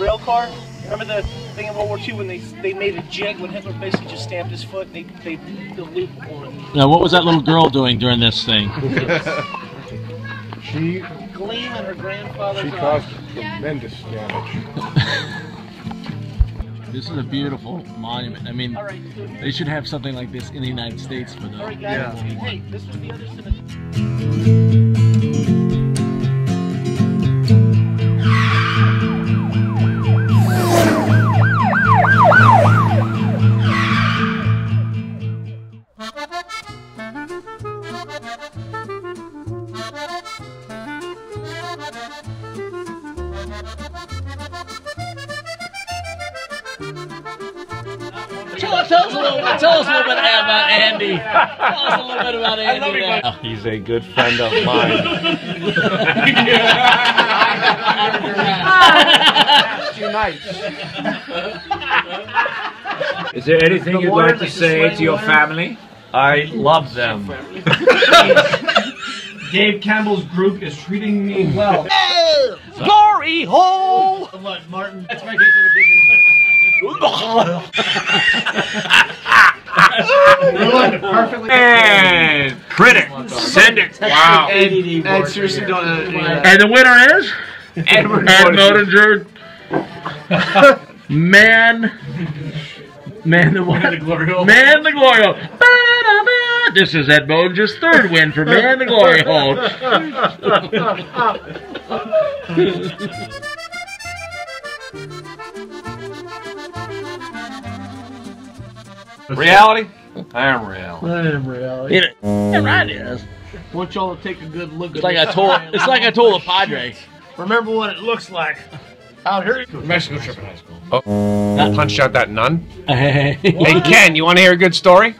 was the rail car. Remember the thing in World War II when they they made a jig when Hitler basically just stamped his foot? They they the loop for it. Now, what was that little girl doing during this thing? She Gleam in her grandfather's she eye. caused tremendous damage. This is a beautiful monument. I mean, All right, so, they should have something like this in the United States for all the. right, guys. Hey, this was the other Tell, tell us a little bit. Tell us a little bit about Andy. Tell us a little bit about Andy. now. He's a good friend of mine. Have you nice. Is there anything you'd like to say to your family? I love them. Dave Campbell's group is treating me well. Glory hole! What, Martin? That's right And print it. Send it. Wow. I seriously don't know. And the winner is Edward Ed Modinger. Man. Man the what? the glory hole. Man the Glory Hole. This is Ed Modinger's third win for Man the Glory Hole. Reality? I am real. You know, yeah, right it is. want y'all to take a good look It's like I told. It's like I told the Padre. Remember what it looks like out here. Mexico trip in high school. Oh. Punched out that nun. Hey. Hey, Ken, you want to hear a good story?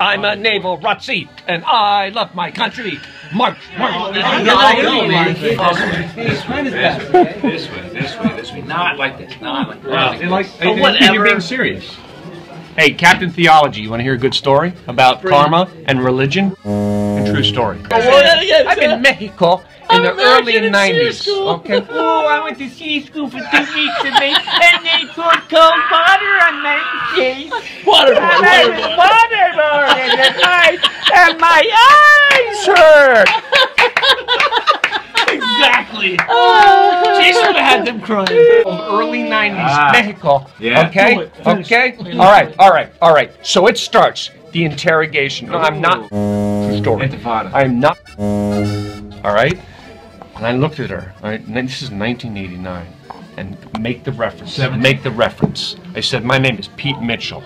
I'm a naval ROTC, and I love my country. March, march. This way, this way, this way. Not like this. Not like this. like, Hey, whatever. You're being serious. Hey, Captain Theology, you want to hear a good story about karma and religion? And true story. I'm in Mexico in the early imagine in sea 90s. Okay. Oh, I went to sea school for two weeks and they, and they poured cold water on my face. Water boy, And water boy. waterboard and the eyes, and my eyes hurt. Exactly. Oh, Jason should have had them crying. Early 90s, ah. Mexico. Yeah. Okay? Do it. Finish. Okay? All right, all right, all right. So it starts. The interrogation. No, I'm not. True story. I'm not. All right? And I looked at her. All right? This is 1989. And make the reference. Make the reference. I said, My name is Pete Mitchell.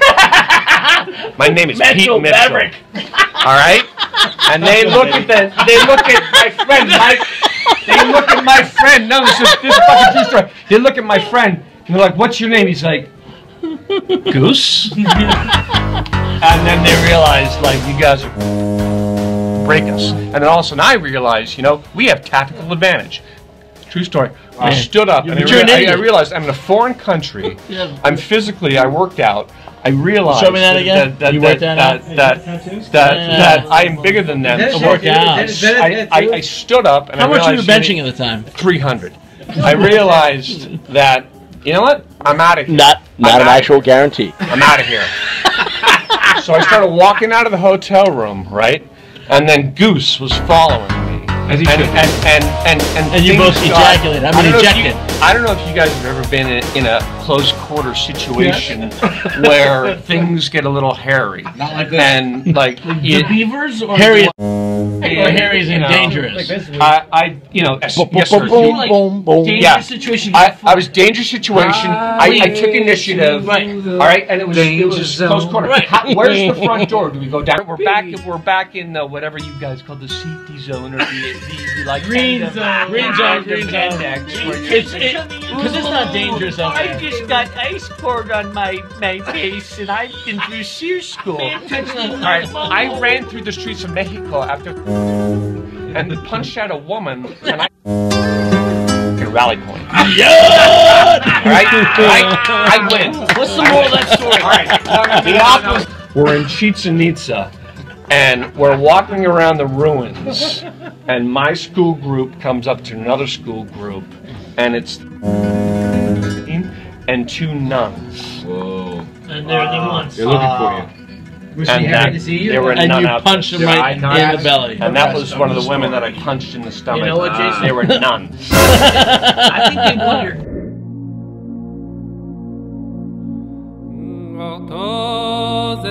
My name is Mitchell Pete Mitchell. Maverick. All right? And they look at the, they look at my friend, Mike. They look at my friend. No, this is this is fucking true story. They look at my friend and they're like, "What's your name?" He's like, "Goose." and then they realize, like, you guys are break us. And then all of a sudden, I realize, you know, we have tactical advantage. True story. I stood up and I, But you're an rea- I- I realized I'm in a foreign country. Yeah. I'm physically, I worked out. I realized Show me that again. that, You that, worked that that, out? that, that, Yeah. that I am bigger than them. It So worked out. I, I, I stood up and How I much were you benching at the time? 300. I realized that, you know what? I'm out of here. Not not an outta actual guarantee. I'm out of here. so I started walking out of the hotel room, right? And then Goose was following me. As he and, should and, and, and, and, And you both got- ejaculated. I I mean, don't know if you- ejected. I don't know if you guys have ever been in, in a close quarter situation where things get a little hairy. Not like this. And like, you, Beavers or Harry, Yeah, Harry's you know, dangerous. I, I, you know, yes, Boom, yes, boom, sir. boom, like boom, boom. dangerous Yeah. situation. I, I was dangerous situation. I, I took initiative. Right. All right, and it was, it was Danger close quarter. Right. How, where's the front door? Do we go down? We're back. We're back in the, whatever you guys call the safety zone or the, the, the like Green zone. Green zone, green zone. index. where you- It's because it's not dangerous out there. Just got ice poured on my, my face, and I've been through SERE school. All right, I ran through the streets of Mexico after and punched out a woman, and I rally point. All right, I, I win. What's the moral of that story? All right, the opposite. We're in Chichen Itza, and we're walking around the ruins, and my school group comes up to another school group, and it's and two nuns. Whoa. And they're the ones. They're looking for you. Was she And happy that- to see you? there were And none you out punched him there. right in the belly. And that was one of the women that I punched in the stomach. know what, Jason? They were nuns. I think they wonder. Gortoz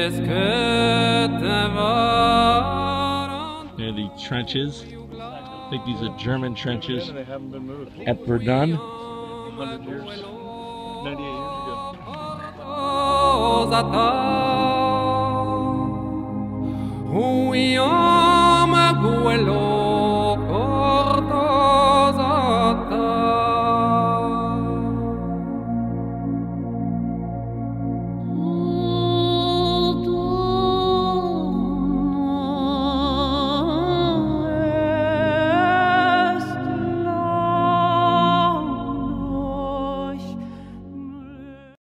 They're the trenches. I think these are German trenches at Verdun. Oui, on